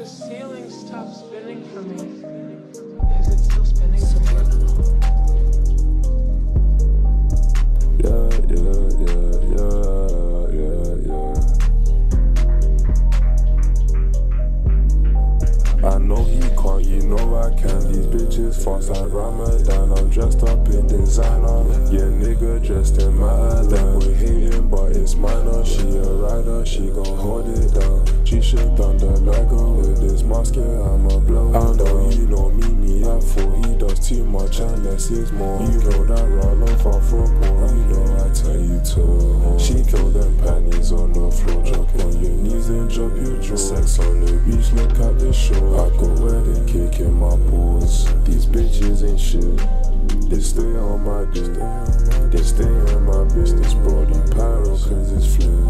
The ceiling stopped spinning for me. Is it still spinning for you? Yeah, yeah, yeah, yeah, yeah, yeah. I know he can't, you know I can. These bitches fast like Ramadan. I'm dressed up in designer. Yeah, nigga dressed in my That boy hating, but it's minor. She a rider, she gon' hold it down. She done the Lego with this mask, yeah, I'm a blow. I know you know me, me up for he does too much and less is more. You know that roll off from poor, you know I tell you to. She killed them panties on the floor, drop on your knees and drop your jaw. Sex on the beach, look at the shore. I go where they kicking my balls. These bitches ain't shit. They stay on my dick. They stay on my business. You pyro cause it's flips.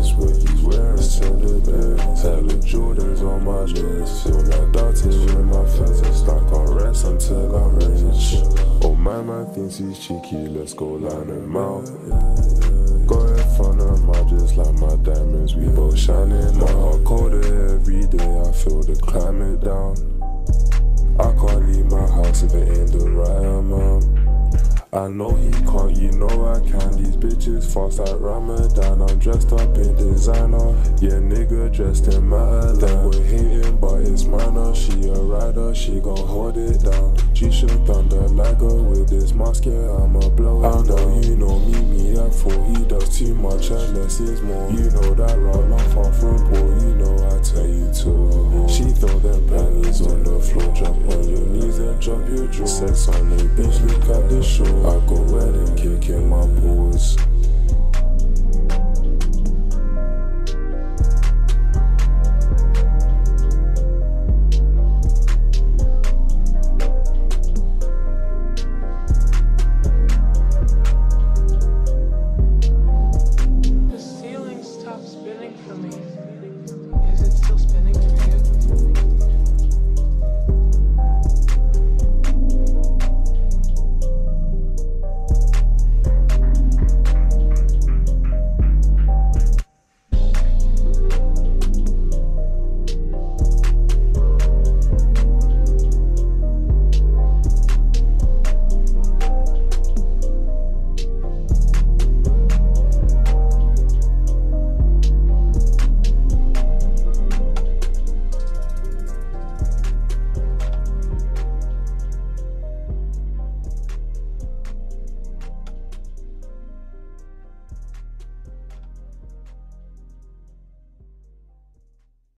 Man cheeky. Let's go line him out. Go in front of my just like my diamonds. We both shining. My heart colder every day. I feel the climate down. I can't leave my house if it ain't the right amount. I know he can't, you know I can. These bitches fast like Ramadan. I'm dressed up in designer. Yeah, nigga dressed in my That boy hating, but it's minor. She a rider, she gon' hold it down. She should done the lagger with this mask, yeah, I'm a blow. I know you know me, me up for he does too much and less is more. You know that roll off far from poor, you know I tell you to. She throw them panties on the floor, jump on your knees and drop your jaw. Sex on the beach, look at the shore. I go kicking my balls.